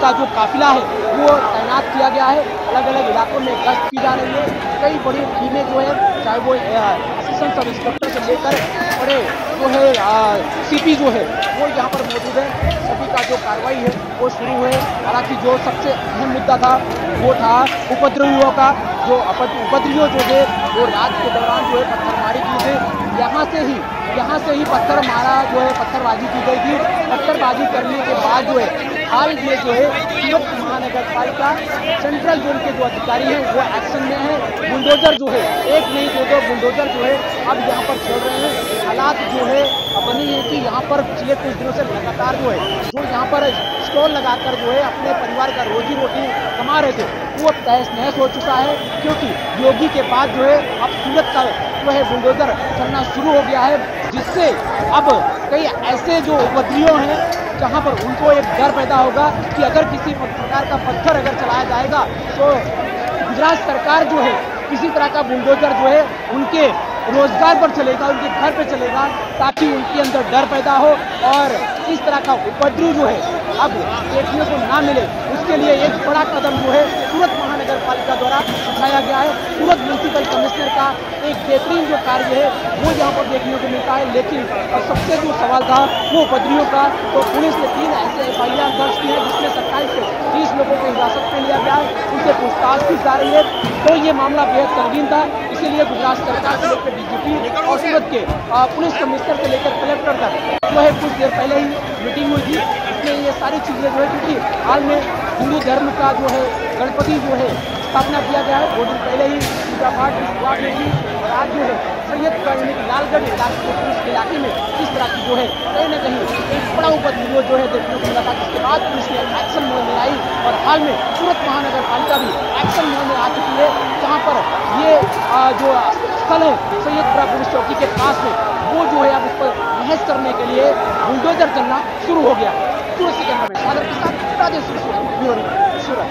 का जो काफिला है, वो तैनात किया गया है। अलग अलग इलाकों में गश्त की जा रही है। कई बड़ी टीमें जो है, चाहे वो असिस्टेंट सब इंस्पेक्टर से लेकर बड़े जो है सीपी जो है, वो यहाँ पर मौजूद है। सभी का जो कार्रवाई है, वो शुरू है। हालाँकि जो सबसे अहम मुद्दा था, वो था उपद्रवियों का। जो उपद्रवियों जो है वो रात के दौरान जो है पत्थरमारी की थी। यहाँ से ही यहाँ से ही पत्थर मारा जो है पत्थरबाजी की गई थी पत्थरबाजी करने के बाद जो है हाल में जो है सूरत महानगर पालिका सेंट्रल जोन के जो अधिकारी हैं वो एक्शन में है बुलडोजर जो है एक नहीं दो दो बुलडोजर जो है अब यहाँ पर छोड़ रहे हैं हालात जो है बनी है कि यहाँ पर पिछले कुछ दिनों से लगातार जो है जो यहाँ पर स्टॉल लगाकर जो है अपने परिवार का रोजी रोटी कमा रहे थे वो तहस नहस हो चुका है क्योंकि योगी के बाद जो है अब सूरत का जो है बुलडोजर चलना शुरू हो गया है जिससे अब कई ऐसे जो उपद्रियों हैं, जहाँ पर उनको एक डर पैदा होगा कि अगर किसी प्रकार का पत्थर अगर चलाया जाएगा तो गुजरात सरकार जो है, किसी तरह का बुलडोजर जो है, उनके रोज़गार पर चलेगा, उनके घर पर चलेगा, ताकि उनके अंदर डर पैदा हो और इस तरह का उपद्रव जो है, अब देखने को ना मिले, उसके लिए एक बड़ा कदम जो है सूरत महानगर पालिका द्वारा उठाया गया है। सूरत म्यूनसिपल कमिश्नर का एक बेहतरीन जो कार्य है, वो यहाँ पर देखने को मिलता है। लेकिन सबसे जो सवाल था, वो उपद्रवियों का तो पुलिस ने तीन ऐसे एफ़ आई आर दर्ज की है, जिसमें सत्ताईस से तीस लोगों को हिरासत में लिया गया है। उनसे पूछताछ की जा रही है। तो ये मामला बेहद संगीन था। इसीलिए गुजरात सरकार से लेकर डीजीपी और सूरत के पुलिस कमिश्नर से लेकर कलेक्टर तक, जो है कुछ देर पहले ही मीटिंग हुई थी। इसमें ये सारी चीज़ें जो है, क्योंकि हाल में हिंदू धर्म का जो है, गणपति जो है, स्थापना किया गया है दो दिन पहले ही पूजा पाठ की शुरुआत थी और आज जो है सैयद यानी लालगढ़ इलाके में इस तरह की जो है, कहीं ना कहीं एक बड़ा उपद्रव जो है, देखने को मिला था, जिसके बाद पुलिस ने एक्शन मोड में आई और हाल में सूरत महानगर पालिका भी एक्शन मोड में आ चुकी है, जहाँ पर ये जो स्थल है सैयदपुरा पुलिस चौकी के पास में, वो जो है अब उस पर बहस करने के लिए बुलडोजर चलना शुरू हो गया। सूरत से कैमरा में सागर के साथ राजेश सूरत